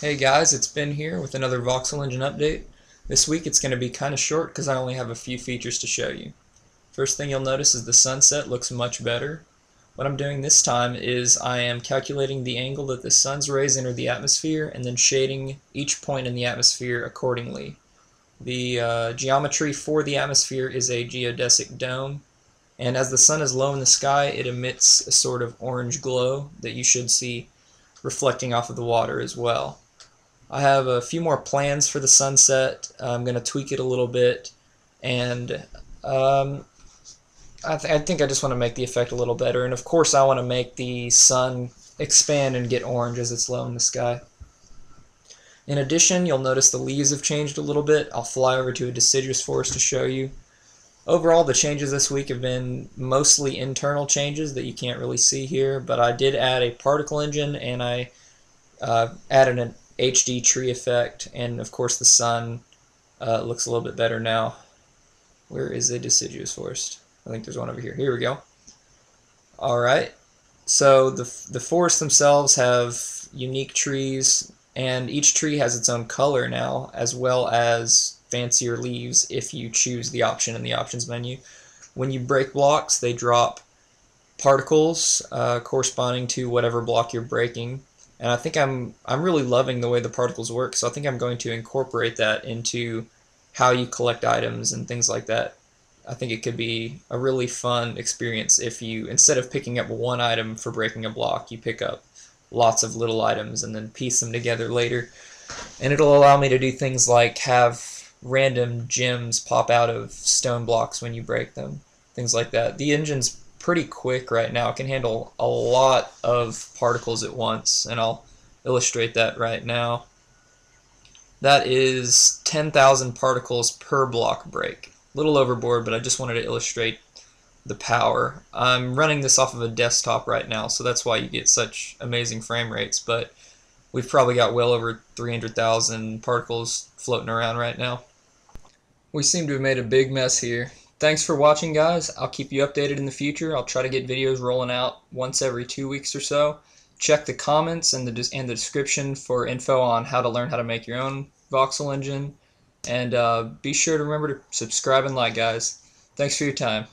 Hey guys, it's Ben here with another Voxel Engine update. This week it's going to be kind of short because I only have a few features to show you. First thing you'll notice is the sunset looks much better. What I'm doing this time is I am calculating the angle that the sun's rays enter the atmosphere and then shading each point in the atmosphere accordingly. The uh, geometry for the atmosphere is a geodesic dome and as the sun is low in the sky it emits a sort of orange glow that you should see reflecting off of the water as well. I have a few more plans for the sunset. I'm going to tweak it a little bit, and um, I, th I, think I just want to make the effect a little better. And of course, I want to make the sun expand and get orange as it's low in the sky. In addition, you'll notice the leaves have changed a little bit. I'll fly over to a deciduous forest to show you. Overall, the changes this week have been mostly internal changes that you can't really see here, but I did add a particle engine and I uh, added an HD tree effect, and of course the sun uh, looks a little bit better now. Where is the deciduous forest? I think there's one over here. Here we go. All right. So the the forests themselves have unique trees, and each tree has its own color now, as well as fancier leaves if you choose the option in the options menu. When you break blocks, they drop particles uh, corresponding to whatever block you're breaking and I think I'm I'm really loving the way the particles work. So I think I'm going to incorporate that into how you collect items and things like that. I think it could be a really fun experience if you instead of picking up one item for breaking a block, you pick up lots of little items and then piece them together later. And it'll allow me to do things like have random gems pop out of stone blocks when you break them, things like that. The engine's pretty quick right now. It can handle a lot of particles at once, and I'll illustrate that right now. That is 10,000 particles per block break. A little overboard, but I just wanted to illustrate the power. I'm running this off of a desktop right now, so that's why you get such amazing frame rates, but we've probably got well over 300,000 particles floating around right now. We seem to have made a big mess here. Thanks for watching, guys. I'll keep you updated in the future. I'll try to get videos rolling out once every two weeks or so. Check the comments and the, and the description for info on how to learn how to make your own voxel engine. And uh, be sure to remember to subscribe and like, guys. Thanks for your time.